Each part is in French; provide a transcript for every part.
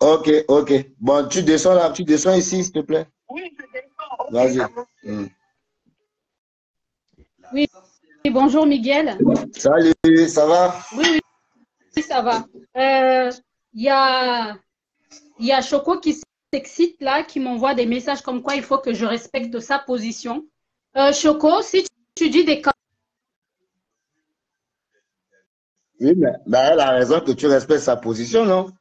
Ok, ok. Bon, tu descends là, tu descends ici, s'il te plaît. Oui, je descends. Vas-y. Hmm. Oui. Bonjour Miguel. Salut, ça va? Oui, oui, ça va. Euh, Il y, a, y a Choco qui s'excite là, qui m'envoie des messages comme quoi il faut que je respecte sa position. Euh, Choco, si tu, tu dis des Oui, mais mais elle a raison que tu respectes sa position, non?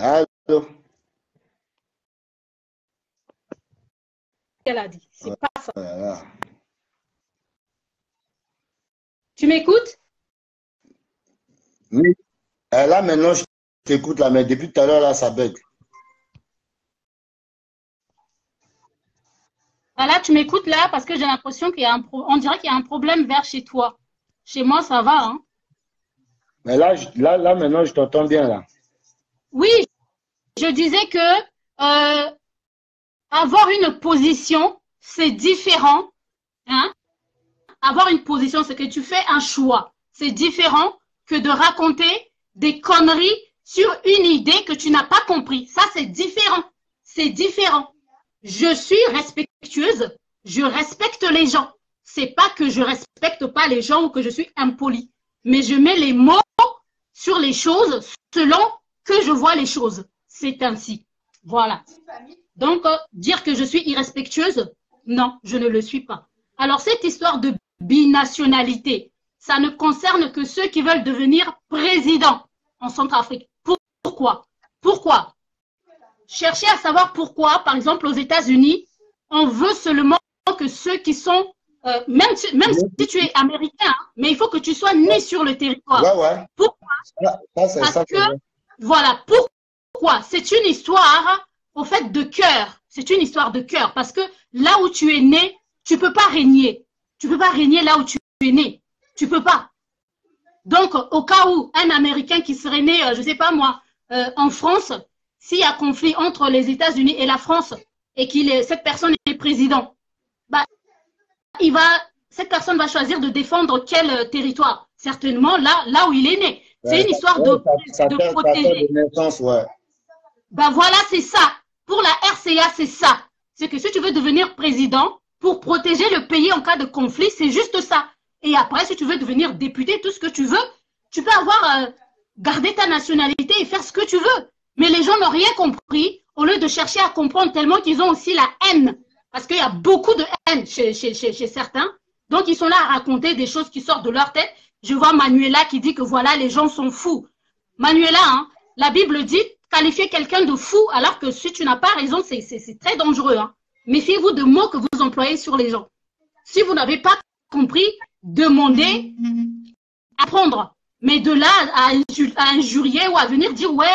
Allô? Qu'elle a dit? C'est pas ça. Voilà. Tu m'écoutes? Oui. Euh, Là, maintenant, je t'écoute, là, mais depuis tout à l'heure, là, ça bug. Ah, Là, tu m'écoutes là parce que j'ai l'impression qu'il y a un pro- on dirait qu'il y a un problème vers chez toi. Chez moi, ça va. Hein? Mais là, je- là, là, maintenant, je t'entends bien, là. Oui, je disais que euh, avoir une position, c'est différent. Hein? Avoir une position, c'est que tu fais un choix. C'est différent que de raconter des conneries sur une idée que tu n'as pas compris. Ça, c'est différent. C'est différent. Je suis respectueuse. Je respecte les gens. C'est pas que je respecte pas les gens ou que je suis impoli. Mais je mets les mots sur les choses selon que je vois les choses. C'est ainsi. Voilà. Donc, euh, dire que je suis irrespectueuse, non, je ne le suis pas. Alors, cette histoire de binationalité, ça ne concerne que ceux qui veulent devenir président en Centrafrique. Pour- Pourquoi? Pourquoi? Cherchez à savoir pourquoi, par exemple, aux États-Unis, on veut seulement que ceux qui sont, euh, même, si- même si tu es américain, hein, mais il faut que tu sois né sur le territoire. Ouais, ouais. Pourquoi? Ça, ça, c'est Parce ça. que-. Voilà, pourquoi C'est une histoire, au fait, de cœur. C'est une histoire de cœur. Parce que là où tu es né, tu peux pas régner. Tu peux pas régner là où tu es né. Tu peux pas. Donc, au cas où un Américain qui serait né, euh, je sais pas moi, euh, en France, s'il y a conflit entre les États-Unis et la France et qu'il est, cette personne est président, bah, il va, cette personne va choisir de défendre quel euh, territoire? Certainement là, là où il est né. C'est une histoire de, de protéger. de naissance, ouais. Ben voilà, c'est ça. Pour la RCA, c'est ça. C'est que si tu veux devenir président, pour protéger le pays en cas de conflit, c'est juste ça. Et après, si tu veux devenir député, tout ce que tu veux, tu peux avoir euh, gardé ta nationalité et faire ce que tu veux. Mais les gens n'ont rien compris au lieu de chercher à comprendre tellement qu'ils ont aussi la haine. Parce qu'il y a beaucoup de haine chez, chez, chez, chez certains. Donc, ils sont là à raconter des choses qui sortent de leur tête. Je vois Manuela qui dit que voilà, les gens sont fous. Manuela, hein, la Bible dit qualifier quelqu'un de fou, alors que si tu n'as pas raison, c'est- très dangereux. Hein. Méfiez-vous de mots que vous employez sur les gens. Si vous n'avez pas compris, demandez, apprendre. Mais de là à injurier ou à venir dire, ouais,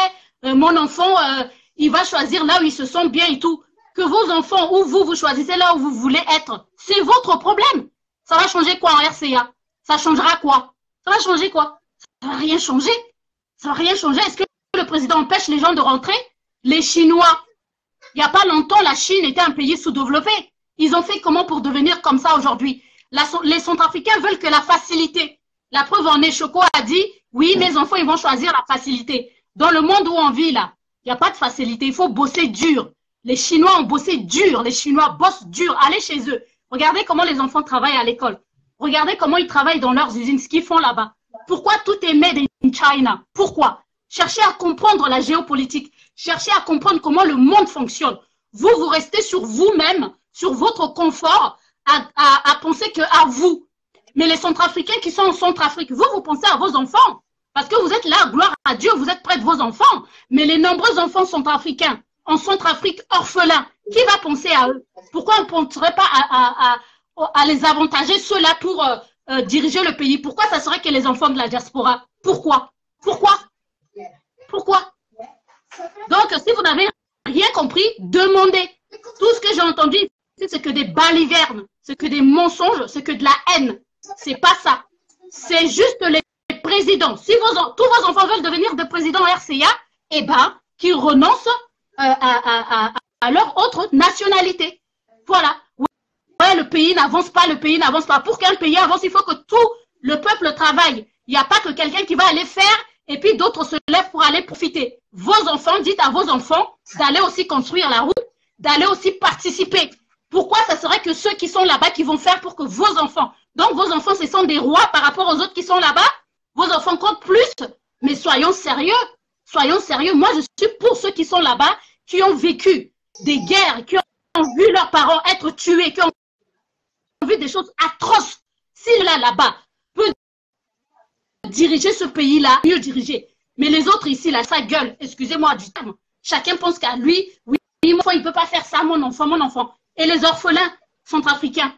euh, mon enfant, euh, il va choisir là où il se sent bien et tout. Que vos enfants ou vous, vous choisissez là où vous voulez être. C'est votre problème. Ça va changer quoi en RCA Ça changera quoi? Ça va changer quoi Ça va rien changer. Ça va rien changer. Est-ce que le président empêche les gens de rentrer? Les Chinois, il n'y a pas longtemps, la Chine était un pays sous-développé. Ils ont fait comment pour devenir comme ça aujourd'hui? Les Centrafricains veulent que la facilité. La preuve en est, a dit, oui, mes enfants, ils vont choisir la facilité. Dans le monde où on vit là, il n'y a pas de facilité. Il faut bosser dur. Les Chinois ont bossé dur. Les Chinois bossent dur. Allez chez eux. Regardez comment les enfants travaillent à l'école. Regardez comment ils travaillent dans leurs usines, ce qu'ils font là-bas. Pourquoi tout est made in China? Pourquoi? Cherchez à comprendre la géopolitique. Cherchez à comprendre comment le monde fonctionne. Vous, vous restez sur vous-même, sur votre confort, à, penser que à vous. Mais les Centrafricains qui sont en Centrafrique, vous, vous pensez à vos enfants. Parce que vous êtes là, gloire à Dieu, vous êtes près de vos enfants. Mais les nombreux enfants centrafricains en Centrafrique orphelins, qui va penser à eux? Pourquoi on ne penserait pas à, à, les avantager, ceux-là, pour euh, euh, diriger le pays Pourquoi ça serait que les enfants de la diaspora? Pourquoi? Pourquoi? Pourquoi? Donc, si vous n'avez rien compris, demandez. Tout ce que j'ai entendu, c'est que des balivernes, c'est que des mensonges, c'est que de la haine. C'est pas ça. C'est juste les présidents. Si vos, tous vos enfants veulent devenir des présidents RCA, eh ben, qu'ils renoncent euh, à leur autre nationalité. Voilà. Le pays n'avance pas, le pays n'avance pas. Pour qu'un pays avance, il faut que tout le peuple travaille. Il n'y a pas que quelqu'un qui va aller faire et puis d'autres se lèvent pour aller profiter. Vos enfants, dites à vos enfants d'aller aussi construire la route, d'aller aussi participer. Pourquoi ça serait que ceux qui sont là-bas qui vont faire pour que vos enfants, donc vos enfants, ce sont des rois par rapport aux autres qui sont là-bas? Vos enfants comptent plus Mais soyons sérieux, soyons sérieux. Moi, je suis pour ceux qui sont là-bas, qui ont vécu des guerres, qui ont vu leurs parents être tués, qui ont vu des choses atroces. S'il là, là-bas, peut diriger ce pays-là, mieux diriger. Mais les autres ici, là, ça gueule, excusez-moi du terme. Chacun pense qu'à lui, oui, mon enfant, il ne peut pas faire ça, mon enfant, mon enfant. Et les orphelins centrafricains,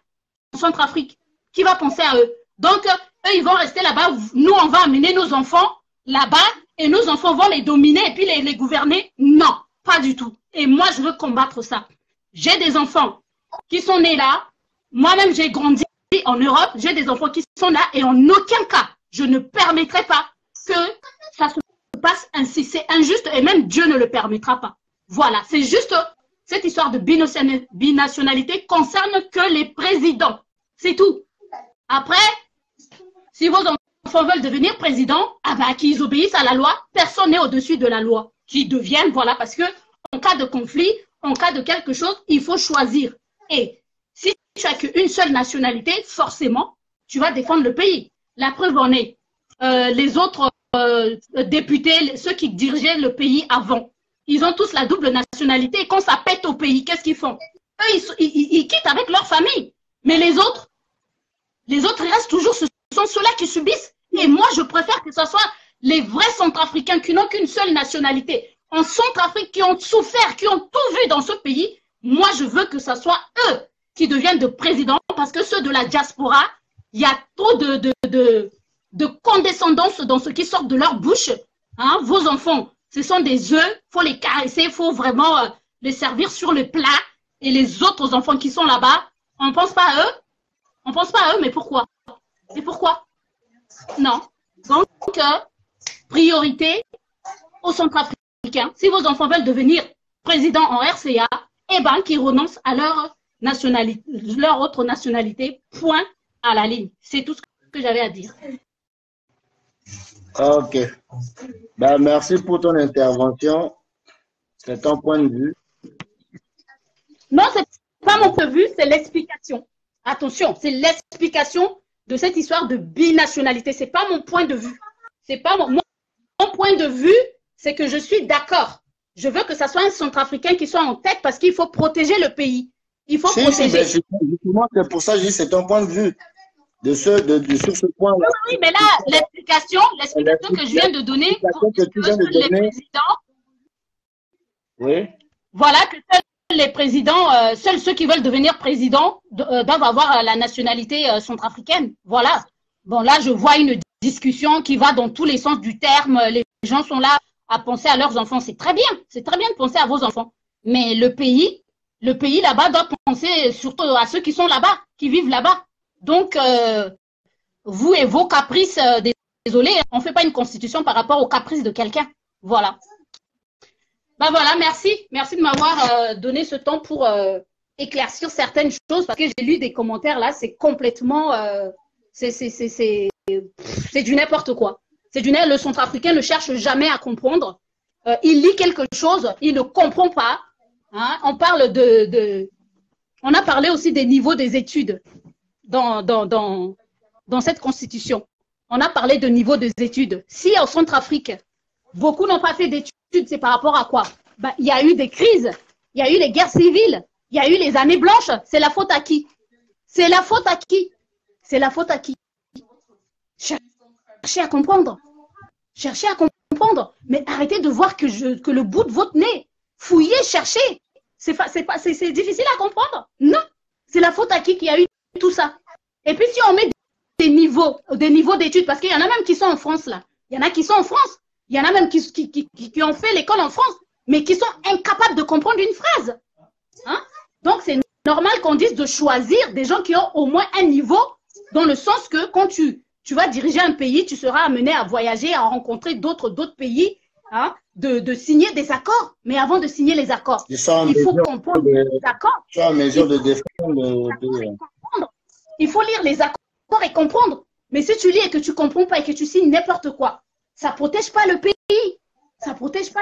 Centrafrique, qui va penser à eux? Donc, eux, ils vont rester là-bas. Nous, on va amener nos enfants là-bas et nos enfants vont les dominer et puis les gouverner? Non, pas du tout. Et moi, je veux combattre ça. J'ai des enfants qui sont nés là. Moi-même, j'ai grandi en Europe. J'ai des enfants qui sont là et en aucun cas, je ne permettrai pas que ça se passe ainsi. C'est injuste et même Dieu ne le permettra pas. Voilà, c'est juste cette histoire de binationalité concerne que les présidents. C'est tout. Après, si vos enfants veulent devenir présidents, ah ben, qu'ils obéissent à la loi, personne n'est au-dessus de la loi. Qu'ils deviennent, voilà, parce que en cas de conflit, en cas de quelque chose, il faut choisir. Et tu as qu'une seule nationalité, forcément, tu vas défendre le pays. La preuve en est, euh, les autres euh, députés, ceux qui dirigeaient le pays avant, ils ont tous la double nationalité. Quand ça pète au pays, qu'est-ce qu'ils font? Eux, ils, quittent avec leur famille. Mais les autres, les autres restent toujours, ce sont ceux-là qui subissent. Et moi, je préfère que ce soit les vrais Centrafricains qui n'ont qu'une seule nationalité. En Centrafrique, qui ont souffert, qui ont tout vu dans ce pays. Moi, je veux que ce soit eux qui deviennent de présidents parce que ceux de la diaspora, il y a trop de, de, de, de condescendance dans ce qui sort de leur bouche. Hein, vos enfants, ce sont des œufs, il faut les caresser, il faut vraiment euh, les servir sur le plat. Et les autres enfants qui sont là-bas, on ne pense pas à eux. On ne pense pas à eux, mais pourquoi? Et pourquoi? Non. Donc, euh, priorité aux centrafricains. Si vos enfants veulent devenir présidents en RCA, eh ben, qu'ils renoncent à leur nationalité, leur autre nationalité, point à la ligne. C'est tout ce que j'avais à dire. Ok. Ben, merci pour ton intervention. C'est ton point de vue. Non, c'est pas mon point de vue, c'est l'explication. Attention, c'est l'explication de cette histoire de binationalité. C'est pas mon point de vue. C'est pas mon, mon point de vue, c'est que je suis d'accord. Je veux que ce soit un Centrafricain qui soit en tête parce qu'il faut protéger le pays. Il faut protéger. C'est pour ça que je dis c'est ton point de vue de ce, de, sur ce point-là. Oui, mais là, l'explication, l'explication que je viens de donner, que tu viens de donner. oui. Voilà que seuls les présidents, euh, seuls ceux qui veulent devenir présidents euh, doivent avoir la nationalité euh, centrafricaine. Voilà. Bon, là, je vois une discussion qui va dans tous les sens du terme. Les gens sont là à penser à leurs enfants. C'est très bien. C'est très bien de penser à vos enfants. Mais le pays, le pays là-bas doit penser surtout à ceux qui sont là-bas, qui vivent là-bas. Donc, euh, vous et vos caprices, euh, désolé, on ne fait pas une constitution par rapport aux caprices de quelqu'un. Voilà. Ben voilà, merci. Merci de m'avoir euh, donné ce temps pour éclaircir certaines choses parce que j'ai lu des commentaires là, c'est complètement. c'est du n'importe quoi. C'est du Le centrafricain ne cherche jamais à comprendre. il lit quelque chose, il ne comprend pas. Hein. On parle de. On a parlé aussi des niveaux des études dans, cette constitution. On a parlé de niveau des études. Si en Centrafrique, beaucoup n'ont pas fait d'études, c'est par rapport à quoi? Ben, Il y a eu des crises, il y a eu les guerres civiles, il y a eu les années blanches. C'est la faute à qui? C'est la faute à qui? C'est la faute à qui? Cherchez à comprendre. Cherchez à comprendre. Mais arrêtez de voir que, je, que le bout de votre nez. Fouillez, cherchez. C'est difficile à comprendre. Non. C'est la faute à qui qui a eu tout ça. Et puis si on met des niveaux, des niveaux d'études, parce qu'il y en a même qui sont en France là. Il y en a qui sont en France. Il y en a même qui, qui, ont fait l'école en France, mais qui sont incapables de comprendre une phrase. Hein? Donc c'est normal qu'on dise de choisir des gens qui ont au moins un niveau, dans le sens que quand tu, tu vas diriger un pays, tu seras amené à voyager, à rencontrer d'autres d'autres pays, hein, de, de, signer des accords. Mais avant de signer les accords, il faut comprendre les accords. Tu mesure de défendre. Il faut lire les accords et comprendre. Mais si tu lis et que tu comprends pas et que tu signes n'importe quoi, ça protège pas le pays. Ça protège pas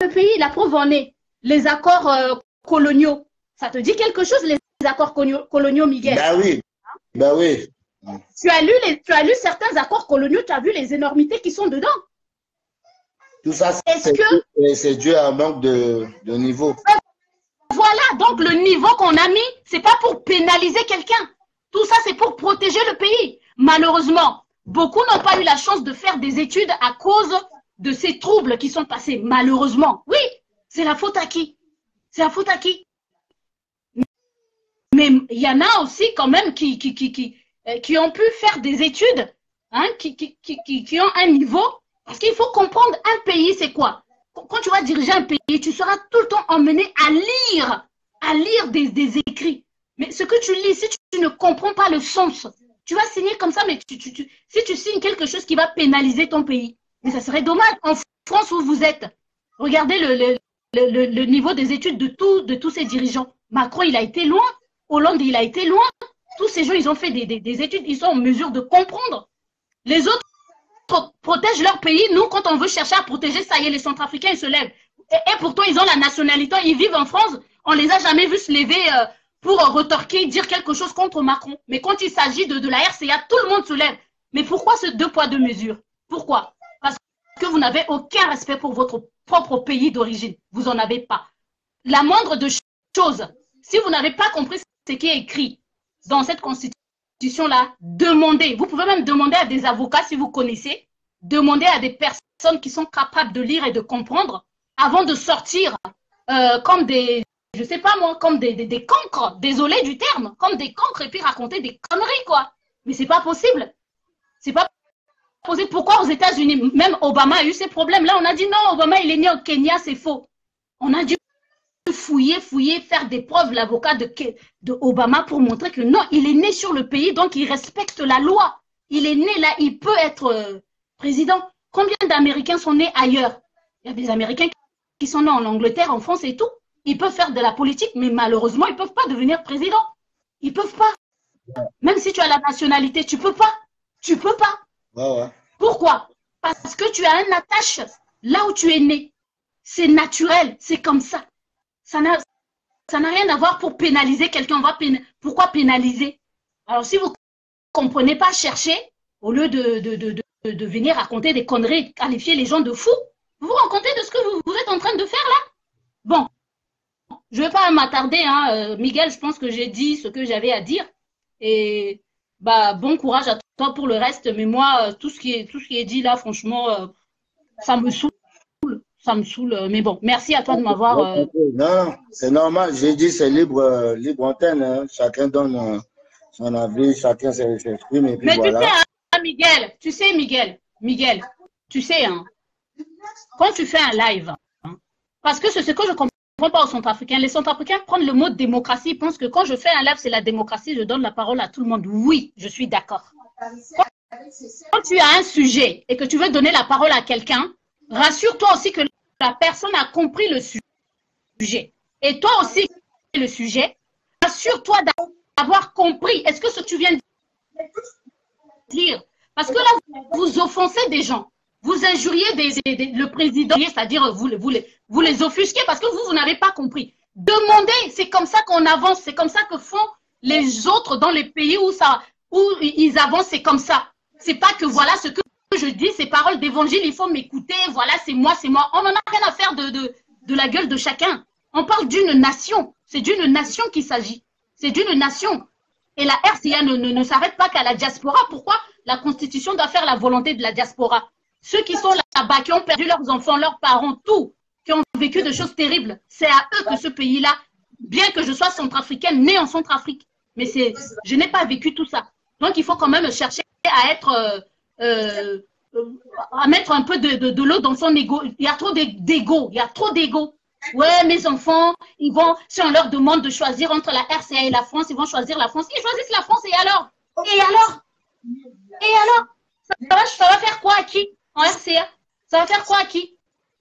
le pays. La preuve en est. Les accords euh, coloniaux. Ça te dit quelque chose, les accords coloniaux, Miguel? Ben oui. Ben oui. Tu as, lu les, tu as lu certains accords coloniaux, tu as vu les énormités qui sont dedans. Tout ça, c'est dû à un manque de, de niveau. Voilà, donc le niveau qu'on a mis, c'est pas pour pénaliser quelqu'un. Tout ça, c'est pour protéger le pays. Malheureusement, beaucoup n'ont pas eu la chance de faire des études à cause de ces troubles qui sont passés. Malheureusement, oui, c'est la faute à qui? C'est la faute à qui? Mais il y en a aussi quand même qui, qui, qui, qui, euh, qui ont pu faire des études, hein, qui, qui, qui, qui ont un niveau. Parce qu'il faut comprendre un pays, c'est quoi? Quand tu vas diriger un pays, tu seras tout le temps emmené à lire, à lire des, écrits. Mais ce que tu lis, si tu, ne comprends pas le sens, tu vas signer comme ça, mais si tu signes quelque chose qui va pénaliser ton pays, mais ça serait dommage. En France où vous êtes, regardez le, niveau des études de, tous ces dirigeants. Macron, il a été loin. Hollande, il a été loin. Tous ces gens, ils ont fait des, études, ils sont en mesure de comprendre. Les autres protègent leur pays. Nous, quand on veut chercher à protéger, ça y est, les Centrafricains, ils se lèvent. Et, pourtant, ils ont la nationalité, ils vivent en France. On les a jamais vus se lever euh, pour retorquer, dire quelque chose contre Macron. Mais quand il s'agit de, de la RCA, tout le monde se lève. Mais pourquoi ce deux poids, deux mesures? Pourquoi? Parce que vous n'avez aucun respect pour votre propre pays d'origine. Vous n'en avez pas. La moindre de choses, si vous n'avez pas compris ce qui est écrit, dans cette constitution-là, demandez, vous pouvez même demander à des avocats si vous connaissez, demander à des personnes qui sont capables de lire et de comprendre avant de sortir euh, comme des, je sais pas moi, comme des, des, cancres, désolé du terme, comme des cancres et puis raconter des conneries, quoi. Mais c'est pas possible. C'est pas possible. Pourquoi aux États-Unis, même Obama a eu ces problèmes. Là, on a dit non, Obama, il est né au Kenya, c'est faux. On a dû fouiller, fouiller, faire des preuves, l'avocat de, de Obama pour montrer que non, il est né sur le pays, donc il respecte la loi. Il est né là, il peut être euh, président. Combien d'Américains sont nés ailleurs? Il y a des Américains qui sont nés en Angleterre, en France et tout. Ils peuvent faire de la politique, mais malheureusement, ils ne peuvent pas devenir président. Ils peuvent pas. Même si tu as la nationalité, tu peux pas. Tu peux pas. Pourquoi? Parce que tu as un attache là où tu es né. C'est naturel, c'est comme ça. Ça n'a, rien à voir pour pénaliser quelqu'un. Va Pourquoi pénaliser? Alors, si vous ne comprenez pas, chercher, au lieu de, venir raconter des conneries, qualifier les gens de fous, vous vous compte de ce que vous, êtes en train de faire là? Bon, je ne vais pas m'attarder. Hein. Euh, Miguel, je pense que j'ai dit ce que j'avais à dire. Et bah, bon courage à toi pour le reste. Mais moi, euh, tout ce qui est, tout ce qui est dit là, franchement, euh, ça me saoule. Ça me saoule. Mais bon, merci à toi de m'avoir. Non, c'est normal. J'ai dit c'est libre, libre antenne. Hein. Chacun donne son avis, chacun s'exprime. Mais tu sais, hein, Miguel, tu sais, Miguel, Miguel, tu sais, hein, quand tu fais un live, parce que c'est ce que je comprends pas aux Centrafricains. Les Centrafricains prennent le mot démocratie, ils pensent que quand je fais un live, c'est la démocratie, je donne la parole à tout le monde. Oui, je suis d'accord. Quand tu as un sujet et que tu veux donner la parole à quelqu'un, rassure-toi aussi que la personne a compris le sujet. Et toi aussi, le sujet, assure-toi d'avoir compris. Est-ce que ce que tu viens de dire Parce que là, vous offensez des gens. Vous injuriez le président, c'est-à-dire vous, vous, les, vous les offusquez parce que vous, vous n'avez pas compris. Demandez, c'est comme ça qu'on avance, c'est comme ça que font les autres dans les pays où, ça, où ils avancent, c'est comme ça. C'est pas que voilà ce que je dis, ces paroles d'évangile, il faut m'écouter, voilà, c'est moi, c'est moi. On n'en a rien à faire de, de, de la gueule de chacun. On parle d'une nation. C'est d'une nation qu'il s'agit. C'est d'une nation. Et la RCA ne, ne, ne s'arrête pas qu'à la diaspora. Pourquoi? La Constitution doit faire la volonté de la diaspora. Ceux qui sont là-bas, qui ont perdu leurs enfants, leurs parents, tout, qui ont vécu de choses terribles, c'est à eux que ce pays-là, bien que je sois centrafricaine, née en Centrafrique, mais c'est, je n'ai pas vécu tout ça. Donc il faut quand même chercher à être, euh, euh, à mettre un peu de, de, de l'eau dans son ego. Il y a trop d'ego, il y a trop d'ego. Ouais, mes enfants, ils vont, si on leur demande de choisir entre la RCA et la France, ils vont choisir la France. Ils choisissent la France et alors? Et alors? Et alors? Ça va, ça va faire quoi à qui en RCA. Ça va faire quoi à qui?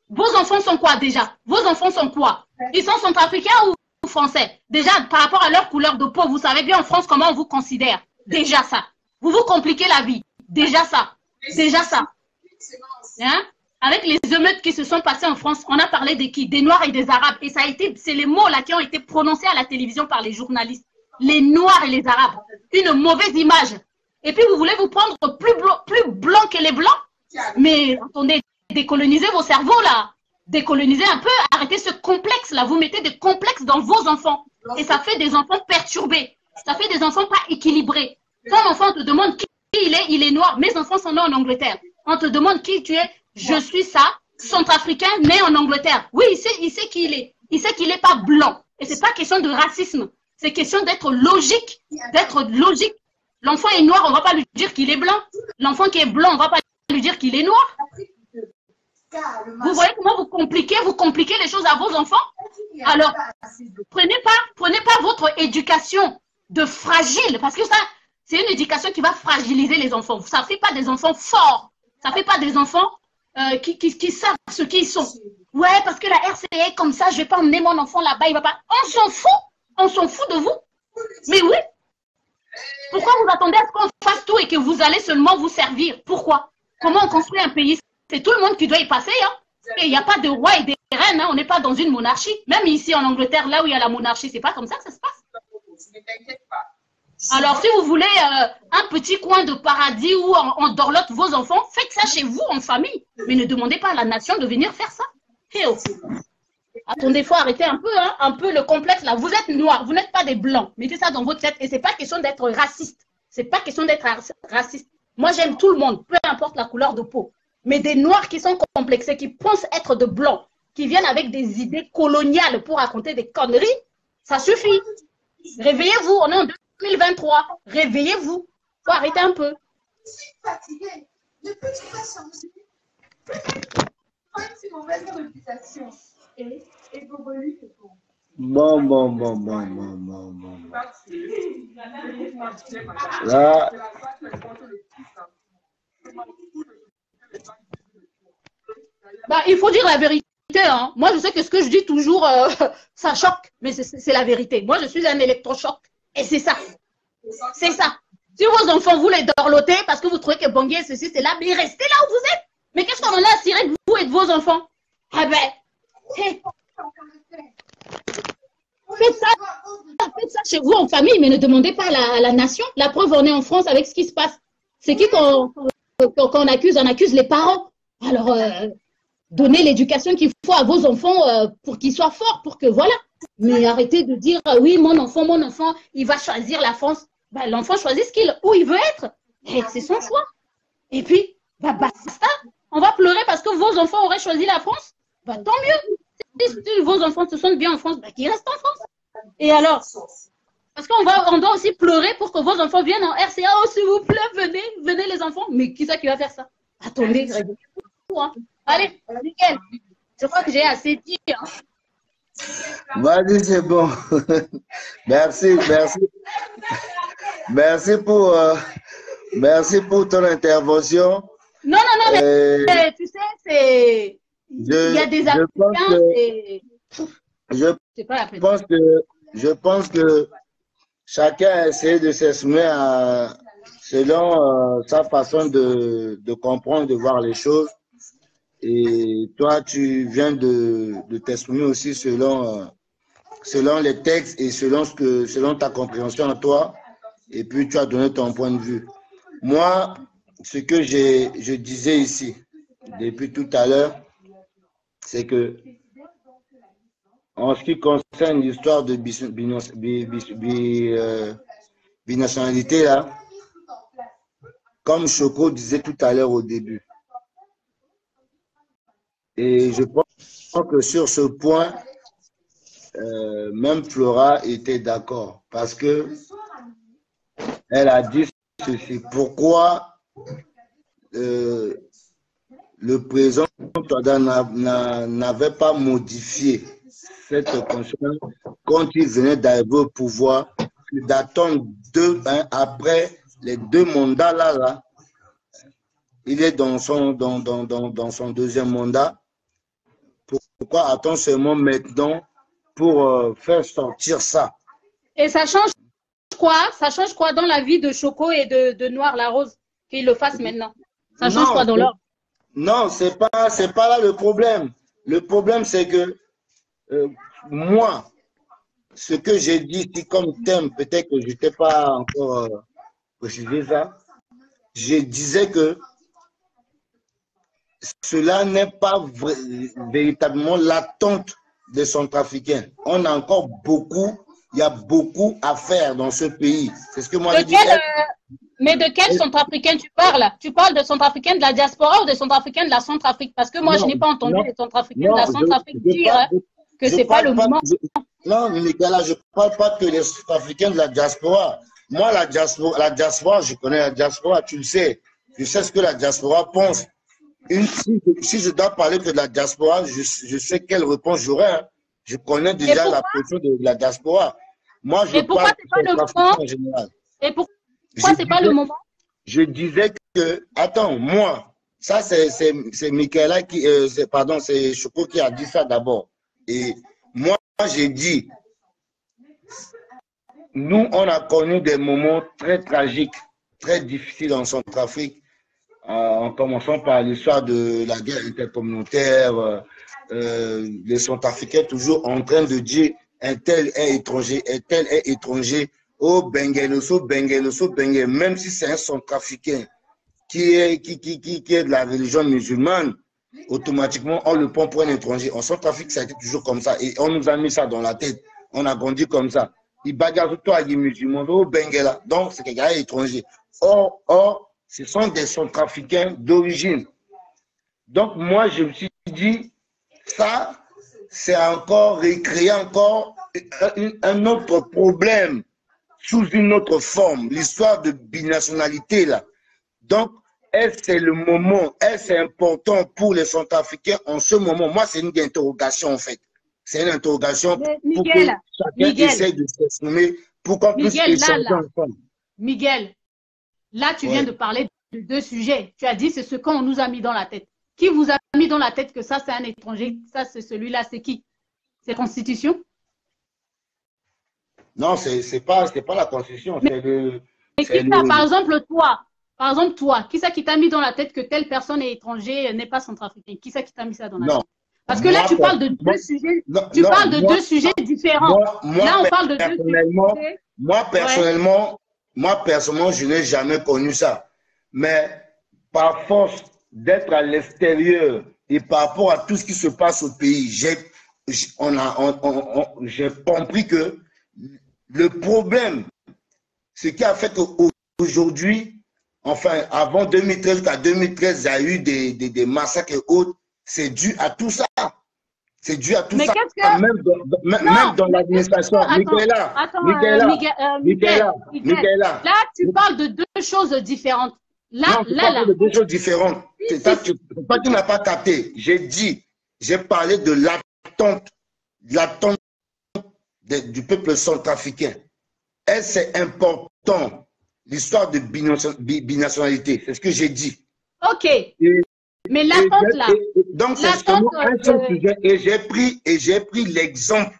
Vos enfants sont quoi déjà? Vos enfants sont quoi? Ils sont centrafricains ou français? Déjà, par rapport à leur couleur de peau, vous savez bien en France comment on vous considère. Déjà ça. Vous vous compliquez la vie. Déjà ça. Déjà ça. Hein? Avec les émeutes qui se sont passées en France, on a parlé de qui? Des Noirs et des Arabes. Et ça a été, c'est les mots là qui ont été prononcés à la télévision par les journalistes. Les Noirs et les Arabes. Une mauvaise image. Et puis vous voulez vous prendre plus blanc, plus blanc que les blancs? Mais attendez, décolonisez vos cerveaux là. Décolonisez un peu, arrêtez ce complexe là. Vous mettez des complexes dans vos enfants. Et ça fait des enfants perturbés. Ça fait des enfants pas équilibrés. Ton enfant te demande qui il est, il est noir. Mes enfants sont nés en Angleterre. On te demande qui tu es. Je suis ça, centrafricain, né en Angleterre. Oui, il sait, il sait qui il est. Il sait qu'il n'est pas blanc. Et c'est pas question de racisme. C'est question d'être logique. D'être logique. L'enfant est noir, on va pas lui dire qu'il est blanc. L'enfant qui est blanc, on va pas lui dire qu'il est noir. Vous voyez comment vous compliquez, vous compliquez les choses à vos enfants? Alors, prenez pas, prenez pas votre éducation de fragile, parce que ça, c'est une éducation qui va fragiliser les enfants. Ça ne fait pas des enfants forts. Ça ne fait pas des enfants euh, qui, qui, savent ce qu'ils sont. Ouais, parce que la RCA est comme ça, je ne vais pas emmener mon enfant là-bas, il va pas. On s'en fout. On s'en fout de vous. Mais oui. Pourquoi vous attendez à ce qu'on fasse tout et que vous allez seulement vous servir? Pourquoi? Comment on construit un pays? C'est tout le monde qui doit y passer. Hein? Et il n'y a pas de roi et de reines. Hein? On n'est pas dans une monarchie. Même ici en Angleterre, là où il y a la monarchie, c'est pas comme ça que ça se passe. Alors, si vous voulez euh, un petit coin de paradis où on, dorlote vos enfants, faites ça chez vous en famille. Mais ne demandez pas à la nation de venir faire ça. Oh. Attendez, faut arrêter un peu, hein, un peu le complexe là. Vous êtes noirs, vous n'êtes pas des blancs. Mettez ça dans votre tête. Et c'est pas question d'être raciste. C'est pas question d'être raciste. Moi, j'aime tout le monde, peu importe la couleur de peau. Mais des noirs qui sont complexés, qui pensent être de blancs, qui viennent avec des idées coloniales pour raconter des conneries, ça suffit. Réveillez-vous, on est en 2023. Réveillez-vous. Faut arrêter un peu. Je suis fatiguée. De toute façon, c'est mauvaise réputation. Et, et pour lui, c'est bon. Bon, bon, bon, bon, bon, bon, bon. Là. Bah, il faut dire la vérité. Hein. Moi, je sais que ce que je dis toujours, euh, ça choque, mais c'est la vérité. Moi, je suis un électrochoc. Et c'est ça. C'est ça. Si vos enfants, vous les dorlotez parce que vous trouvez que Bangui ceci, c'est là, mais restez là où vous êtes. Mais qu'est-ce qu'on en a à cirer de vous et de vos enfants? Ah ben, faites ça. Ça chez vous en famille, mais ne demandez pas à la, nation. La preuve, on est en France avec ce qui se passe. C'est qui qu'on accuse? On accuse les parents. Alors, euh, donnez l'éducation qu'il faut à vos enfants euh, pour qu'ils soient forts, pour que voilà. Mais arrêtez de dire euh, oui, mon enfant, mon enfant, il va choisir la France. Ben, L'enfant choisit ce qu'il, où il veut être. C'est son choix. Et puis, bah, basta. On va pleurer parce que vos enfants auraient choisi la France. Bah, tant mieux. Si, vos enfants se sentent bien en France, bah, qu'ils restent en France. Et alors Parce qu'on va, on doit aussi pleurer pour que vos enfants viennent en RCA. Oh, s'il vous plaît, venez, venez les enfants. Mais qui c'est qui va faire ça? Attendez, hein. Allez, nickel. Je crois que j'ai assez dit. Hein. Vas-y, c'est bon. merci, merci. Merci pour, euh, merci pour ton intervention. Non, non, non, mais euh, tu sais, c'est. Il y a des Africains, je, je pense que je pense que chacun essaie de s'exprimer selon euh, sa façon de, de comprendre, de voir les choses. Et toi, tu viens de, de t'exprimer aussi selon, euh, selon les textes et selon, ce que, selon ta compréhension à toi. Et puis, tu as donné ton point de vue. Moi, ce que je disais ici, depuis tout à l'heure, c'est que en ce qui concerne l'histoire de euh, binationalité, là, comme Choco disait tout à l'heure au début, et je pense que sur ce point, euh, même Flora était d'accord parce que elle a dit ceci. Pourquoi euh, le président n'avait pas modifié cette constitution quand il venait d'arriver au pouvoir, d'attendre deux ans après les deux mandats là, là il est dans son, dans son deuxième mandat pourquoi attend seulement maintenant pour euh, faire sortir ça? Et ça change quoi? Ça change quoi dans la vie de Choco et de, de Noir la Rose qu'ils le fassent maintenant? Ça change Non, quoi dans leur Non, c'est pas, c'est pas là le problème. Le problème, c'est que euh, moi, ce que j'ai dit comme thème, peut-être que je n'étais pas encore euh, précisé ça, je disais que cela n'est pas véritablement l'attente des centrafricains. On a encore beaucoup, il y a beaucoup à faire dans ce pays. C'est ce que moi De dit. quel, euh, mais de quel centrafricain tu parles? Tu parles de centrafricain de la diaspora ou de centrafricain de la Centrafrique? Parce que moi, je n'ai pas entendu non, les centrafricains de la je- Centrafrique je dire parle- hein, que je c'est pas le moment. je- non, Nicolas, je ne parle pas que les Africains de la diaspora. Moi, la diaspora, la diaspora, je connais la diaspora, tu le sais. Je sais ce que la diaspora pense. Une, si, si je dois parler de la diaspora, je, je sais quelle réponse j'aurai. hein. Je connais déjà la position de la diaspora. Moi, je Et pourquoi parle pas moment en général. Et pourquoi Je c'est pas le disais- moment je disais que, attends, moi, ça c'est c'est Michaela qui, euh, pardon, c'est Choco qui a dit ça d'abord. Et moi, j'ai dit, nous, on a connu des moments très tragiques, très difficiles en Centrafrique, en commençant par l'histoire de la guerre intercommunautaire, euh, euh, les Centrafricains toujours en train de dire un tel est étranger, un tel est étranger. Oh, Bengeloso, Bengeloso, Bengue, même si c'est un Centrafricain qui est, qui, qui, qui, qui est de la religion musulmane, automatiquement, on le prend pour un étranger. En Centrafrique, ça a été toujours comme ça. Et on nous a mis ça dans la tête. On a grandi comme ça. Il bagarre toi avec les musulmans, oh, Benguela. Donc, c'est quelqu'un étranger. Or, or, ce sont des Centrafricains d'origine. Donc, moi, je me suis dit, ça, c'est encore récréer encore un, autre problème sous une autre forme, l'histoire de binationalité là. Donc, est-ce que c'est le moment, est-ce que c'est important pour les Centrafricains en ce moment? Moi, c'est une interrogation en fait. C'est une interrogation Mais pour que Miguel, chacun Miguel. essaye de s'exprimer pour qu'on puisse échanger ensemble. Miguel, là, tu Ouais. viens de parler de deux sujets. Tu as dit c'est ce qu'on nous a mis dans la tête. Qui vous a mis dans la tête que ça, c'est un étranger Ça, c'est celui-là, c'est qui? C'est Constitution? Non, c'est pas, pas la constitution, c'est le. Qui le- par exemple, toi Par exemple, toi, qui ça qui t'a mis dans la tête que telle personne est étranger, n'est pas centrafricain Qui ça qui t'a mis ça dans la Non. tête? Parce que là, tu parles de deux moi- sujets. Non, Tu non, parles de moi- deux sujets différents. Là, on parle de deux sujets. Moi, personnellement, moi, personnellement, je n'ai jamais connu ça. Mais par force d'être à l'extérieur et par rapport à tout ce qui se passe au pays, j'ai compris que le problème, ce qui a fait qu'aujourd'hui, enfin, avant 2013 jusqu'à 2013, il y a eu des massacres et autres, c'est dû à tout ça. C'est dû à tout Mais ça. qu'est-ce que- Même dans, dans- même Non, dans mais l'administration. Michaela, Attends, Michaela, euh, Michaela. Là, tu parles de deux choses différentes. Là, Non, là, là. de deux choses différentes. Si, si, tu, pas n'as pas capté. J'ai dit, j'ai parlé de l'attente, l'attente du peuple centrafricain. Est-ce que c'est important, l'histoire de bination- bi- binationalité? C'est ce que j'ai dit. Ok. Mais l'attente, là. et- donc, c'est un seul euh, sujet. Et j'ai pris, et j'ai pris l'exemple.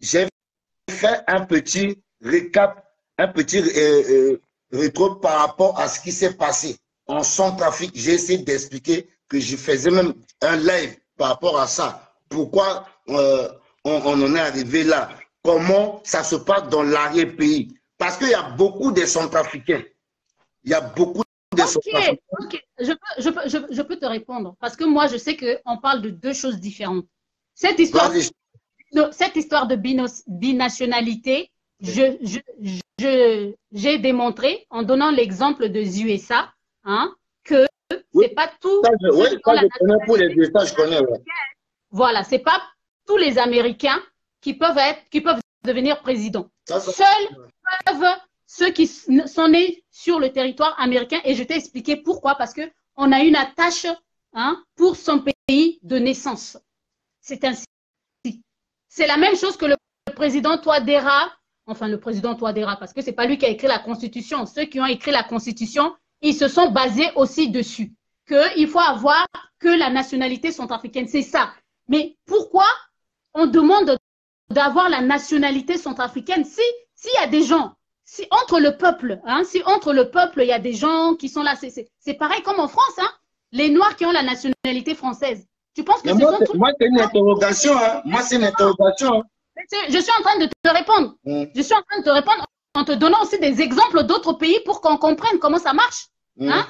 J'ai fait un petit récap, un petit euh, euh, rétro par rapport à ce qui s'est passé en Centrafrique. J'ai essayé d'expliquer que je faisais même un live par rapport à ça. Pourquoi euh, on, on en est arrivé là? Comment ça se passe dans l'arrière-pays? Parce qu'il y a beaucoup de Centrafricains. Il y a beaucoup Ok. Je peux, je, peux, je, je peux te répondre. Parce que moi, je sais qu'on parle de deux choses différentes. Cette histoire, cette histoire de binos- binationalité, j'ai démontré en donnant l'exemple des USA hein, que Oui. c'est pas tout. Ça, je, ceux ouais, qui ont ça, la je connais pour les je connais. ouais. Voilà, c'est pas tous les Américains qui peuvent être, qui peuvent devenir ça- Seuls peuvent ceux qui sont nés sur le territoire américain. Et je t'ai expliqué pourquoi. Parce que on a une attache hein, pour son pays de naissance. C'est ainsi. C'est la même chose que le président Touadéra, enfin le président Touadéra, parce que c'est pas lui qui a écrit la Constitution. Ceux qui ont écrit la Constitution, ils se sont basés aussi dessus. Qu'il faut avoir que la nationalité centrafricaine. C'est ça. Mais pourquoi on demande d'avoir la nationalité centrafricaine si s'il y a des gens, si entre le peuple, hein, si entre le peuple, il y a des gens qui sont là, c'est pareil comme en France, hein, les Noirs qui ont la nationalité française. Tu penses que c'est moi, moi c'est une interrogation. Hein. Moi, c'est une interrogation. Hein. Je suis en train de te répondre. Mm. Je suis en train de te répondre en te donnant aussi des exemples d'autres pays pour qu'on comprenne comment ça marche. Mm. Hein?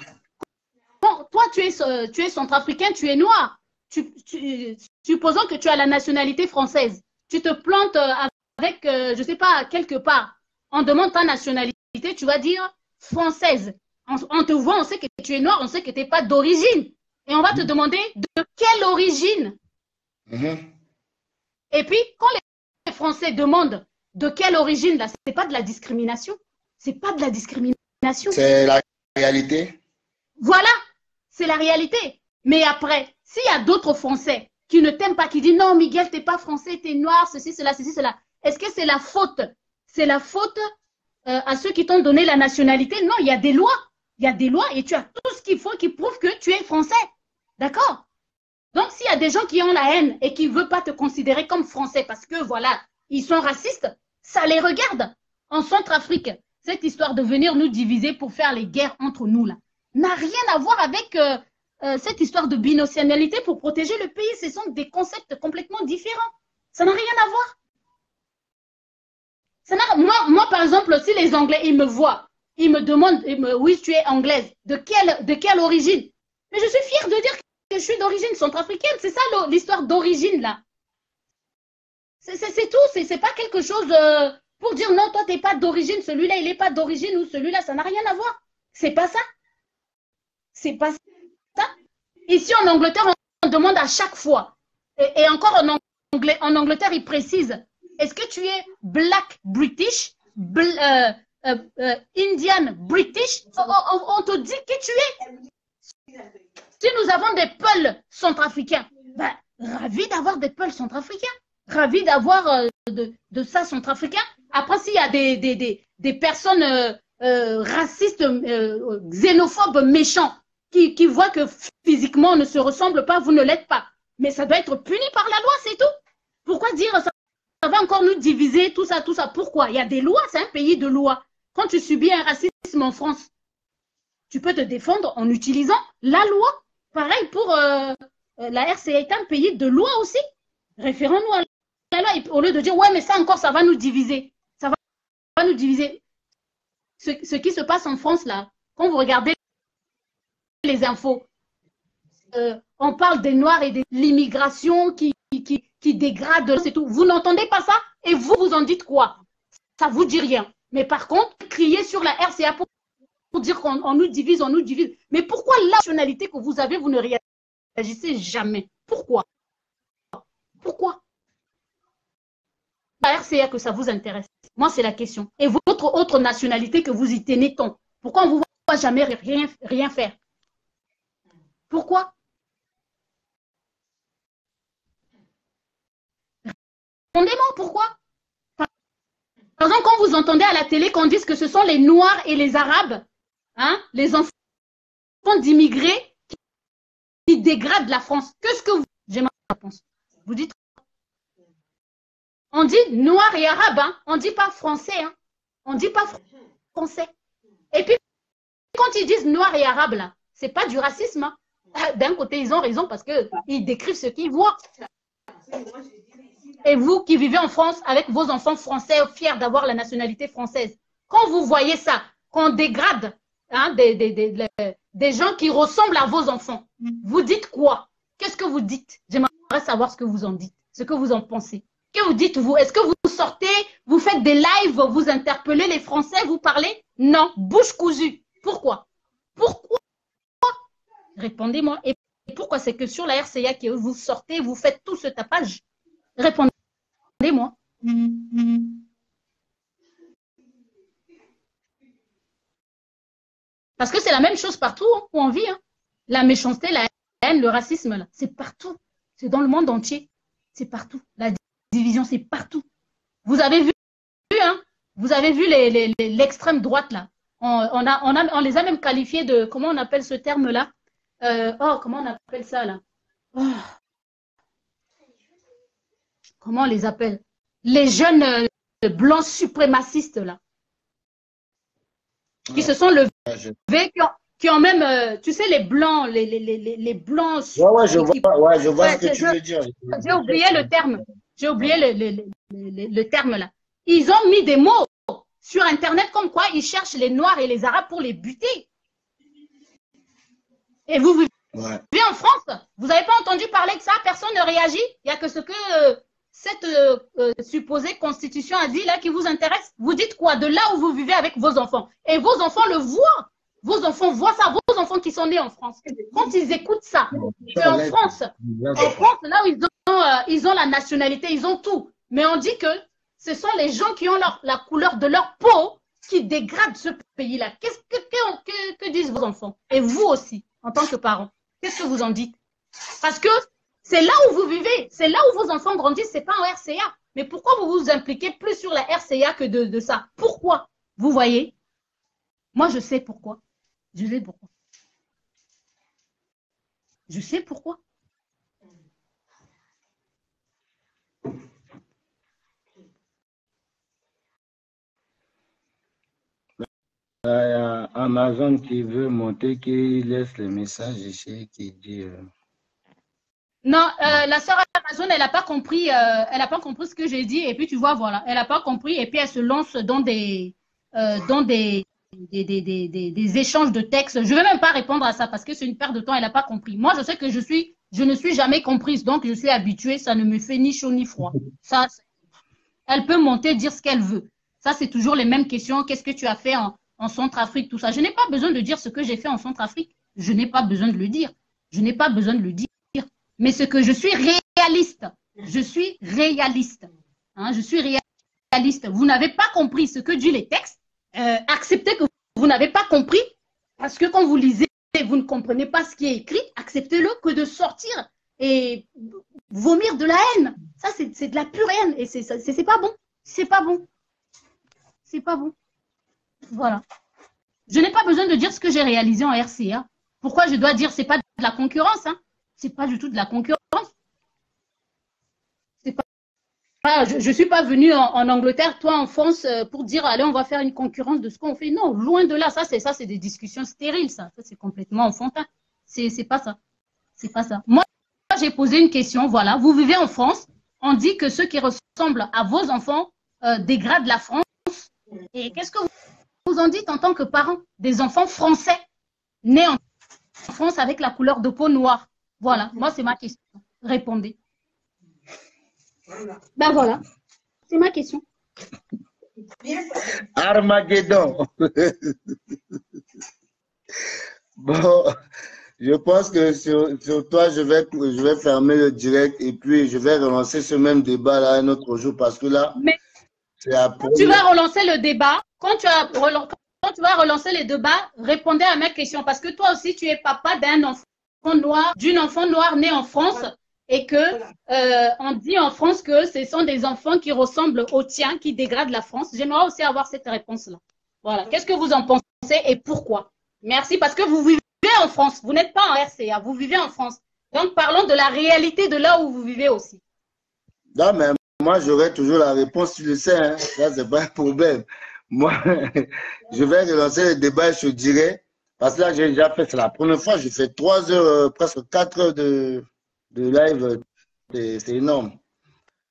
toi, tu es, euh, tu es centrafricain, tu es noir. Tu, supposons que tu as la nationalité française. Tu te plantes euh, avec, euh, je ne sais pas, quelque part. On demande ta nationalité, tu vas dire française. On, te voit, on sait que tu es noir, on sait que tu n'es pas d'origine. Et on va te mm. demander de quelle origine. Mm-hmm. Et puis, quand les Français demandent de quelle origine, là, ce n'est pas de la discrimination. C'est pas de la discrimination. C'est la réalité. Voilà, c'est la réalité. Mais après, s'il y a d'autres Français qui ne t'aiment pas, qui disent non, Miguel, tu n'es pas français, tu es noir, ceci, cela, ceci, cela, est-ce que c'est la faute C'est la faute euh, à ceux qui t'ont donné la nationalité Non, il y a des lois. Il y a des lois et tu as tout ce qu'il faut qui prouve que tu es français. D'accord? Donc, s'il y a des gens qui ont la haine et qui ne veulent pas te considérer comme français parce que, voilà, ils sont racistes, ça les regarde. En Centrafrique, cette histoire de venir nous diviser pour faire les guerres entre nous, là, n'a rien à voir avec euh, euh, cette histoire de binationalité pour protéger le pays. Ce sont des concepts complètement différents. Ça n'a rien à voir. Moi, moi, par exemple, si les Anglais, ils me voient, ils me demandent, oui, tu es anglaise, de quelle, de quelle origine? Mais je suis fière de dire que je suis d'origine centrafricaine. C'est ça l'histoire d'origine, là. C'est tout, c'est pas quelque chose euh, pour dire non, toi, tu n'es pas d'origine, celui-là, il n'est pas d'origine ou celui-là, ça n'a rien à voir. C'est pas ça. C'est pas ça. Ici, en Angleterre, on demande à chaque fois. Et, encore en Angleterre, ils précisent est-ce que tu es black British, euh, euh, Indian British? On, te dit qui tu es? Si nous avons des peuls centrafricains, ben, ravi d'avoir des peuls centrafricains ravi d'avoir euh, de, ça centrafricain. Après, s'il y a des, personnes euh, euh, racistes, xénophobes, méchants, qui, voient que physiquement on ne se ressemble pas, vous ne l'êtes pas. Mais ça doit être puni par la loi, c'est tout. Pourquoi dire ça, encore nous diviser, tout ça, tout ça Pourquoi? Il y a des lois, c'est un pays de loi. Quand tu subis un racisme en France, tu peux te défendre en utilisant la loi. Pareil pour la RCA est un pays de loi aussi. Référons-nous à au lieu de dire, ouais, mais ça encore, ça va nous diviser. Ça va nous diviser. Ce, qui se passe en France, là, quand vous regardez les infos, euh, on parle des Noirs et de l'immigration qui, qui dégrade, c'est tout. Vous n'entendez pas ça et vous, vous en dites quoi? Ça vous dit rien. Mais par contre, crier sur la RCA pour, pour dire qu'on nous divise, on nous divise. Mais pourquoi la nationalité que vous avez, vous ne réagissez jamais? Pourquoi? Pourquoi? RCA que ça vous intéresse Moi, c'est la question. Et votre autre nationalité que vous y tenez tant Pourquoi on ne vous voit jamais rien faire? Pourquoi? Pourquoi? Par exemple, quand vous entendez à la télé qu'on dise que ce sont les Noirs et les Arabes, hein, les enfants d'immigrés qui dégradent la France, qu'est-ce que vous... J'ai ma réponse. Vous dites on dit noir et arabe, hein. on ne dit pas français. Hein. On ne dit pas français. Et puis, quand ils disent noir et arabe, là, c'est pas du racisme. Hein. D'un côté, ils ont raison parce qu'ils décrivent ce qu'ils voient. Et vous qui vivez en France avec vos enfants français, fiers d'avoir la nationalité française, quand vous voyez ça, qu'on dégrade hein, des, des, gens qui ressemblent à vos enfants, vous dites quoi? Qu'est-ce que vous dites? J'aimerais savoir ce que vous en dites, ce que vous en pensez. Que vous dites-vous Est-ce que vous sortez, vous faites des lives, vous interpellez les Français, vous parlez? Non, bouche cousue. Pourquoi? Pourquoi? Répondez-moi. Et pourquoi? C'est que sur la RCA que vous sortez, vous faites tout ce tapage Répondez-moi. Parce que c'est la même chose partout hein, où on vit. Hein. La méchanceté, la haine, le racisme, c'est partout. C'est dans le monde entier. C'est partout. La division, c'est partout. Vous avez vu, hein vous avez vu l'extrême droite là. On, les a même qualifiés de, comment on appelle ce terme-là? Euh, Oh, comment on appelle ça là? Oh. Comment on les appelle? Les jeunes euh, blancs suprémacistes là. qui se sont levés, qui ont, même, euh, tu sais, les blancs, les, les, les, les blancs. Ouais, ouais, je vois, ouais, je vois ce que tu veux dire. J'ai oublié le terme. J'ai oublié le, le, le, terme là. Ils ont mis des mots sur Internet comme quoi ils cherchent les Noirs et les Arabes pour les buter. Et vous vivez en France, vous n'avez pas entendu parler de ça, personne ne réagit? Il n'y a que ce que euh, cette euh, euh, supposée constitution a dit là qui vous intéresse. Vous dites quoi De là où vous vivez avec vos enfants? Et vos enfants le voient. Vos enfants voient ça, vos enfants qui sont nés en France. Quand ils écoutent ça, en France, en France, là où ils ont, ils ont la nationalité, ils ont tout. Mais on dit que ce sont les gens qui ont la couleur de leur peau qui dégradent ce pays-là. Qu'est-ce que, que, que, disent vos enfants? Et vous aussi, en tant que parents, qu'est-ce que vous en dites? Parce que c'est là où vous vivez, c'est là où vos enfants grandissent, c'est pas en RCA. Mais pourquoi vous vous impliquez plus sur la RCA que de, ça? Pourquoi? Vous voyez? Moi, je sais pourquoi. Je sais pourquoi. Je sais pourquoi. Il y a Amazon qui veut monter, qui laisse le message ici, qui dit. Euh, non, euh, la sœur Amazon, elle n'a pas compris, euh, elle n'a pas compris ce que j'ai dit. Et puis tu vois, voilà, elle n'a pas compris. Et puis elle se lance dans des, dans des, des, des, des, des, échanges de textes. Je ne vais même pas répondre à ça parce que c'est une perte de temps. Elle n'a pas compris. Moi, je sais que je suis, je ne suis jamais comprise, donc je suis habituée. Ça ne me fait ni chaud ni froid. Ça, elle peut monter, dire ce qu'elle veut. Ça, c'est toujours les mêmes questions. Qu'est-ce que tu as fait en en Centrafrique, tout ça. Je n'ai pas besoin de dire ce que j'ai fait en Centrafrique. Je n'ai pas besoin de le dire. Je n'ai pas besoin de le dire. Mais ce que je suis réaliste, je suis réaliste. Hein, je suis réaliste. Vous n'avez pas compris ce que disent les textes. Euh, acceptez que vous n'avez pas compris parce que quand vous lisez, vous ne comprenez pas ce qui est écrit. Acceptez-le que de sortir et vomir de la haine. Ça, c'est de la pure haine et c'est pas bon. C'est pas bon. C'est pas bon. Voilà. Je n'ai pas besoin de dire ce que j'ai réalisé en RCA. Pourquoi je dois dire c'est pas de la concurrence hein? C'est pas du tout de la concurrence. Pas, je ne suis pas venue en, Angleterre, toi en France, euh, pour dire allez, on va faire une concurrence de ce qu'on fait. Non, loin de là. Ça, c'est ça, c'est des discussions stériles, ça. ça c'est complètement enfantin. C'est, pas ça. C'est pas ça. Moi, j'ai posé une question. Voilà, vous vivez en France. On dit que ceux qui ressemblent à vos enfants euh, dégradent la France. Et qu'est-ce que vous vous en dites en tant que parent des enfants français nés en France avec la couleur de peau noire? Voilà, moi c'est ma question. Répondez. Ben voilà, c'est ma question. Armageddon. bon, je pense que sur, toi, je vais, je vais fermer le direct et puis je vais relancer ce même débat là un autre jour parce que là, tu vas relancer le débat. Quand tu, as, quand tu vas relancer le débat, répondez à mes questions. Parce que toi aussi, tu es papa d'un enfant noir, d'une enfant noire née en France. Et que euh, on dit en France que ce sont des enfants qui ressemblent aux tiens, qui dégradent la France. J'aimerais aussi avoir cette réponse-là. Voilà. Qu'est-ce que vous en pensez et pourquoi? Merci parce que vous vivez en France. Vous n'êtes pas en RCA, vous vivez en France. Donc parlons de la réalité de là où vous vivez aussi. Non, mais moi, j'aurai toujours la réponse, tu le sais, hein. ça, c'est pas un problème. Moi, je vais relancer le débat, je dirais, parce que là, j'ai déjà fait, la première fois, j'ai fait trois heures, euh, presque quatre heures de, de live, c'est énorme.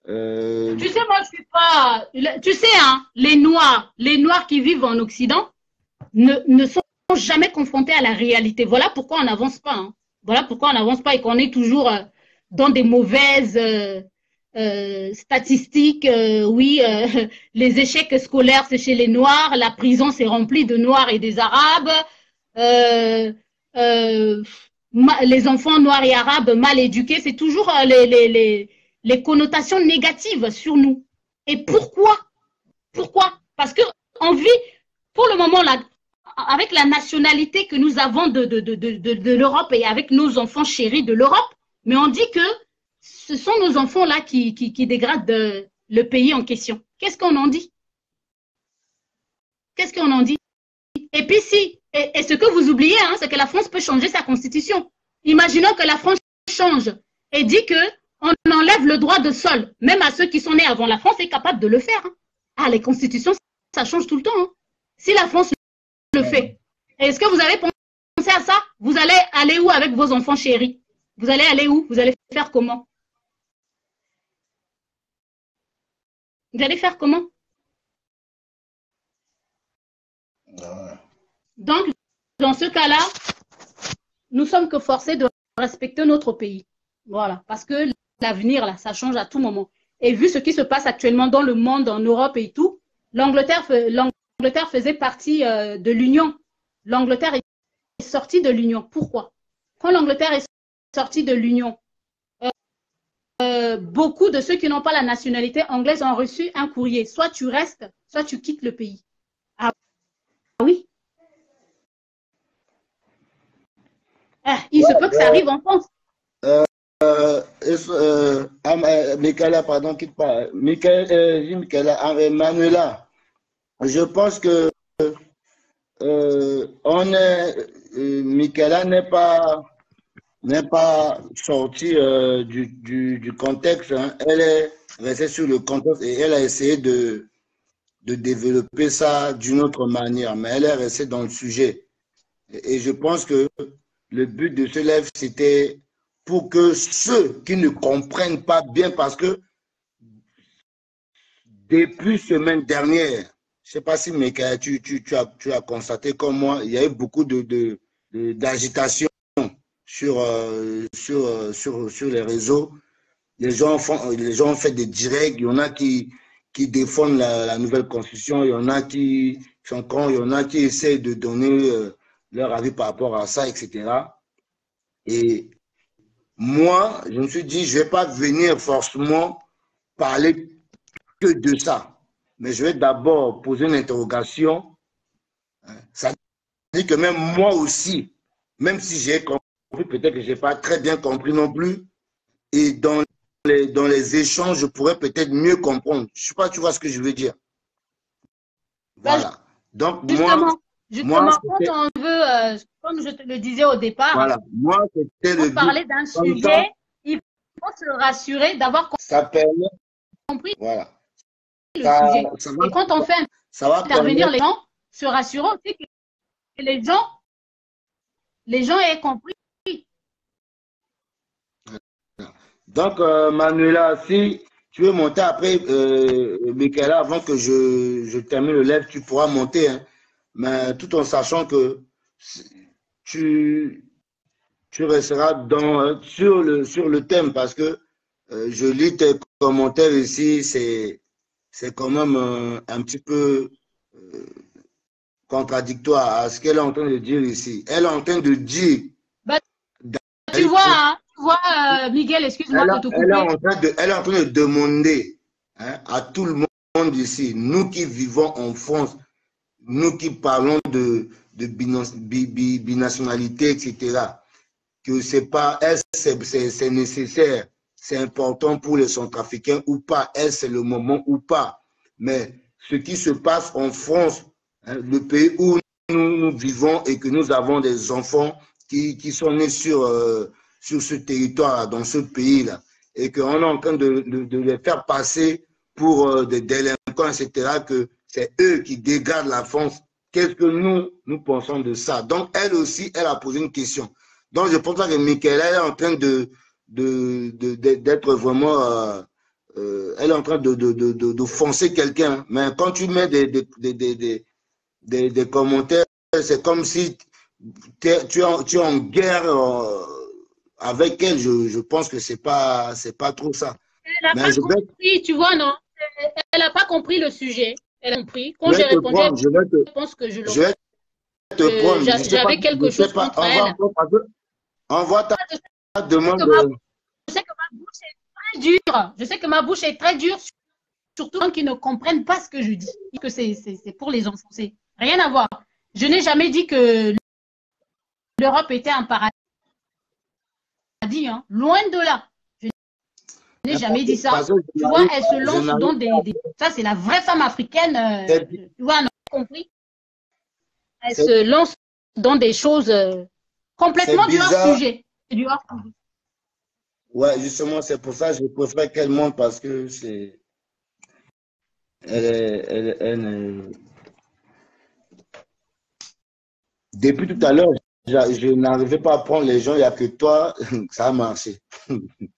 Euh, tu sais, moi, je suis pas. Tu sais, hein, les Noirs, les Noirs qui vivent en Occident ne, ne sont jamais confrontés à la réalité. Voilà pourquoi on n'avance pas. Hein. Voilà pourquoi on n'avance pas et qu'on est toujours euh, dans des mauvaises. Statistiques, oui, les échecs scolaires, c'est chez les Noirs, la prison, c'est rempli de Noirs et des Arabes, les enfants noirs et arabes mal éduqués, c'est toujours les, les, connotations négatives sur nous. Et pourquoi? Pourquoi? Parce que on vit, pour le moment, avec la nationalité que nous avons de, l'Europe et avec nos enfants chéris de l'Europe, mais on dit que ce sont nos enfants-là qui, dégradent le pays en question. Qu'est-ce qu'on en dit? Qu'est-ce qu'on en dit? Et puis si, et, ce que vous oubliez, hein, c'est que la France peut changer sa constitution. Imaginons que la France change et dit que on enlève le droit de sol, même à ceux qui sont nés avant. La France est capable de le faire. Hein. Ah, les constitutions, ça change tout le temps. Hein. Si la France le fait, Est-ce que vous allez penser à ça? Vous allez aller où avec vos enfants chéris? Vous allez aller où? Vous allez faire comment? Vous allez faire comment? Donc, dans ce cas-là, nous sommes que forcés de respecter notre pays. Voilà, parce que l'avenir, là, ça change à tout moment. Et vu ce qui se passe actuellement dans le monde, en Europe et tout, l'Angleterre faisait partie euh, de l'Union. L'Angleterre est sortie de l'Union. Pourquoi? Quand l'Angleterre est sortie de l'Union, euh, euh, beaucoup de ceux qui n'ont pas la nationalité anglaise ont reçu un courrier. Soit tu restes, soit tu quittes le pays. Ah oui. Ah, il se peut que ça arrive en France. Euh, euh, euh, Michaela, pardon, quitte pas. Michaela, euh, Manuela, je pense que on est, Michaela n'est pas n'est pas sortie du, du, contexte. Hein. Elle est restée sur le contexte et elle a essayé de, de développer ça d'une autre manière, mais elle est restée dans le sujet. Et, et je pense que le but de ce live, c'était pour que ceux qui ne comprennent pas bien, parce que depuis semaine dernière, je ne sais pas si Mika, tu, as, constaté comme moi, il y a eu beaucoup d'agitation sur, euh, euh, sur, les réseaux. Les gens, font, les gens ont fait des directs, il y en a qui, défendent la, nouvelle constitution, il y en a qui sont cons, il y en a qui essaient de donner euh, leur avis par rapport à ça, etc. Et moi, je me suis dit, je ne vais pas venir forcément parler que de ça. Mais je vais d'abord poser une interrogation. Ça dit que même moi aussi, même si j'ai compris, peut-être que je n'ai pas très bien compris non plus, et dans les, dans les échanges, je pourrais peut-être mieux comprendre. Je ne sais pas, tu vois ce que je veux dire. Voilà. Donc, moi, Justement, quand on veut, euh, comme je te le disais au départ, voilà. moi, pour parler d'un sujet, il faut se rassurer d'avoir compris voilà. le sujet. Et quand on fait ça va intervenir les gens, se rassurer aussi que les gens, les gens aient compris. Donc, euh, Manuela, si tu veux monter après, euh, Michaela, avant que je, je termine le live, tu pourras monter. Hein mais tout en sachant que tu, tu resteras dans, sur, le, sur le thème parce que euh, je lis tes commentaires ici, c'est, c'est quand même un, un petit peu euh, contradictoire à ce qu'elle est en train de dire ici. Elle est en train de dire. Bah, tu vois, hein, tu vois euh, Miguel, excuse-moi de te couper. Elle est, en train de, elle est en train de demander hein, à tout le monde ici, nous qui vivons en France, nous qui parlons de, de binationalité, etc., que c'est pas, c'est nécessaire, c'est important pour les centrafricains ou pas, est-ce c'est le moment ou pas. Mais ce qui se passe en France, hein, le pays où nous, vivons et que nous avons des enfants qui, qui sont nés sur, euh, sur ce territoire, dans ce pays-là, et qu'on est en train de, de, de, les faire passer pour euh, des délinquants, etc., que c'est eux qui dégradent la France. Qu'est-ce que nous, nous pensons de ça? Donc, elle aussi, elle a posé une question. Donc, je pense que Michaela est en train de, d'être vraiment... Euh, euh, elle est en train de, de, de, foncer quelqu'un. Mais quand tu mets des, des, des, des commentaires, c'est comme si tu es, tu es en guerre euh, avec elle. Je, je pense que c'est pas, c'est pas trop ça. Elle n'a pas compris, tu vois, non? Elle n'a pas compris le sujet elle a compris. Quand j'ai répondu, je, vais te, pense que je, je vais te prendre. J'avais quelque chose pas, contre elle. Envoie ta, demande. Je sais que ma bouche est très dure. Je sais que ma bouche est très dure, surtout quand ils ne comprennent pas ce que je dis. Que c'est pour les enfants. C'est rien à voir. Je n'ai jamais dit que l'Europe était un paradis. Hein. Loin de là n'ai jamais dit ça. Tu vois, elle se lance dans des, Ça, c'est la vraie femme africaine. Euh, tu vois, on a compris. Elle se lance dans des choses euh, complètement du hors-sujet. Du hors Ouais, justement, c'est pour ça que je préfère qu'elle monte parce que c'est. Elle est. Elle, elle, Depuis tout à l'heure, je, je n'arrivais pas à prendre les gens, il n'y a que toi, ça a marché.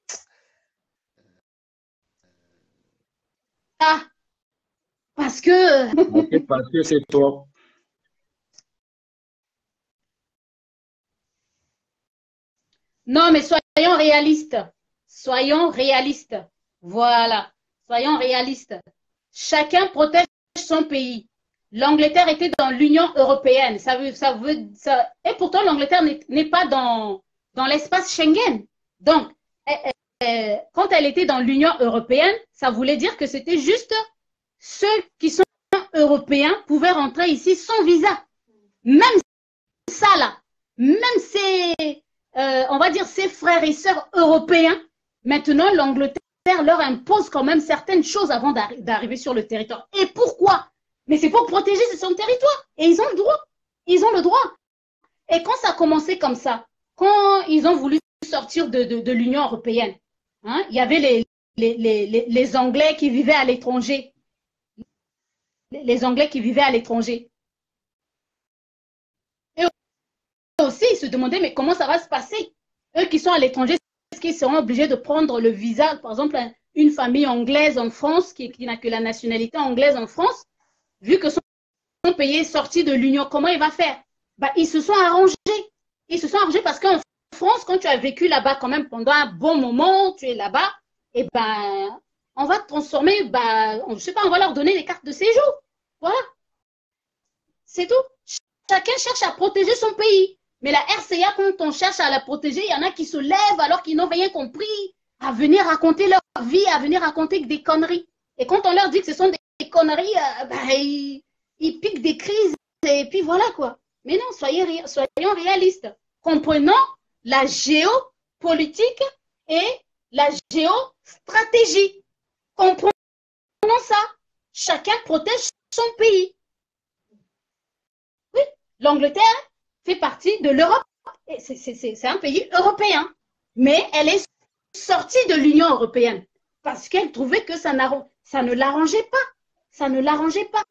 Ah, parce que... Parce que c'est toi. Non, mais soyons réalistes. Soyons réalistes. Voilà. Soyons réalistes. Chacun protège son pays. L'Angleterre était dans l'Union européenne. Ça veut, ça veut, ça... Et pourtant, l'Angleterre n'est n'est pas dans, dans l'espace Schengen. Donc, eh, quand elle était dans l'Union européenne, ça voulait dire que c'était juste ceux qui sont européens pouvaient rentrer ici sans visa. Même ça, là, même ces, euh, on va dire, ces frères et sœurs européens, maintenant, l'Angleterre leur impose quand même certaines choses avant d'arri- d'arriver sur le territoire. Et pourquoi? Mais c'est pour protéger son territoire. Et ils ont le droit. Ils ont le droit. Et quand ça a commencé comme ça, quand ils ont voulu sortir de l'Union européenne, hein, il y avait les, les, les, les- Anglais qui vivaient à l'étranger. Les- Anglais qui vivaient à l'étranger. Et aussi, ils se demandaient, mais comment ça va se passer? Eux qui sont à l'étranger, est-ce qu'ils seront obligés de prendre le visa Par exemple, un- une famille anglaise en France, qui, n'a que la nationalité anglaise en France, vu que son son pays est sorti de l'Union, comment il va faire? Bah, Ils se sont arrangés. Ils se sont arrangés parce qu'en France, quand tu as vécu là-bas quand même pendant un bon moment, tu es là-bas, et ben, on va transformer, bah, on- je sais pas, on va leur donner des cartes de séjour. Voilà. C'est tout. Chacun cherche à protéger son pays. Mais la RCA, quand on cherche à la protéger, il y en a qui se lèvent alors qu'ils n'ont rien compris, à venir raconter leur vie, à venir raconter des conneries. Et quand on leur dit que ce sont des conneries, euh, bah, ils, piquent des crises et puis voilà quoi. Mais non, soyez, soyons réalistes. Comprenons la géopolitique et la géostratégie. Comprenons ça. Chacun protège son pays. Oui, l'Angleterre fait partie de l'Europe. C'est- un pays européen. Mais elle est sortie de l'Union européenne parce qu'elle trouvait que ça, ça ne l'arrangeait pas. Ça ne l'arrangeait pas.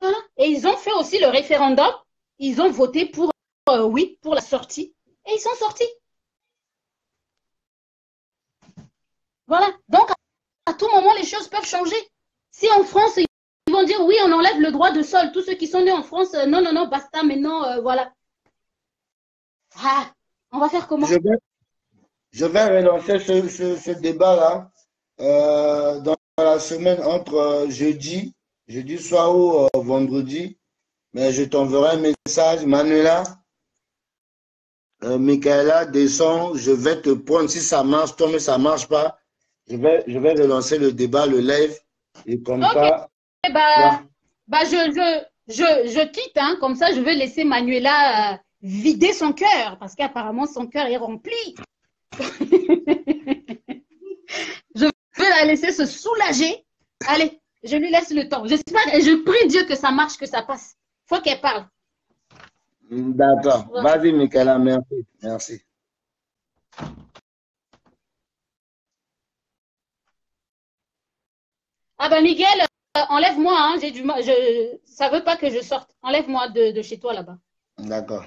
Voilà. Et ils ont fait aussi le référendum. Ils ont voté pour euh, oui, pour la sortie. Et ils sont sortis. Voilà. Donc, à tout moment, les choses peuvent changer. Si en France, ils vont dire oui, on enlève le droit de sol. Tous ceux qui sont nés en France, euh, non, non, non, basta, maintenant, euh, voilà. Ah, on va faire comment? Je vais, je relancer ce, débat-là euh, dans la semaine entre jeudi, jeudi soir ou euh, vendredi. Mais je t'enverrai un message. Manuela, euh, Michaela, descends. Je vais te prendre si ça marche. Toi, mais ça ne marche pas. Je vais, je vais relancer le débat, le live. Et comme ça, Eh bah, bah je, je, je, je quitte, hein, comme ça je vais laisser Manuela euh, vider son cœur, parce qu'apparemment son cœur est rempli. je vais la laisser se soulager. Allez, je lui laisse le temps. J'espère et je prie Dieu que ça marche, que ça passe. Faut qu'elle parle. d'accord. Vas-y, Michaela, merci. Merci. Ah ben Miguel, euh, enlève-moi, hein, j'ai du mal, je, ça veut pas que je sorte. Enlève-moi de, de chez toi là-bas. D'accord.